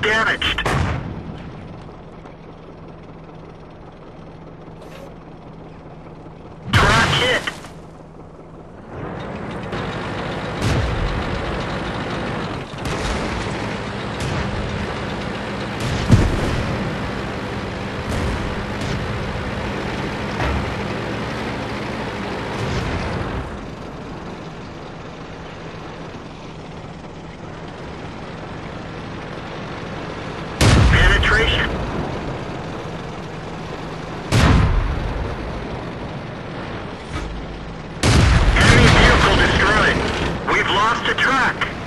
damaged. track.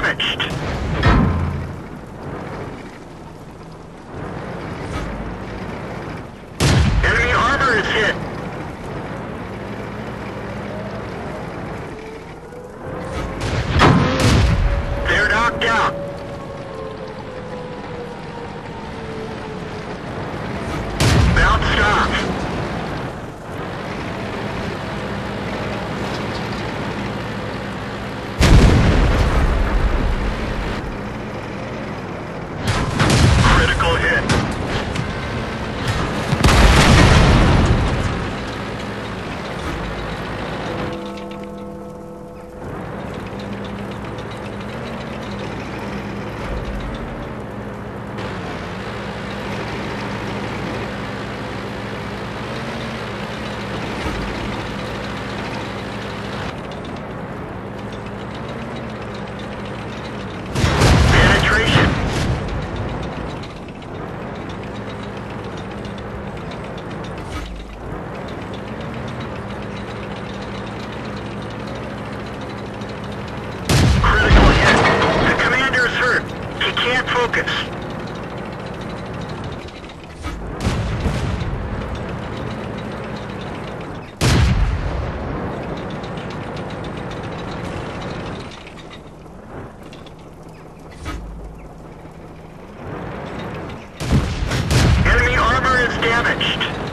Damaged. Focus. Enemy armor is damaged.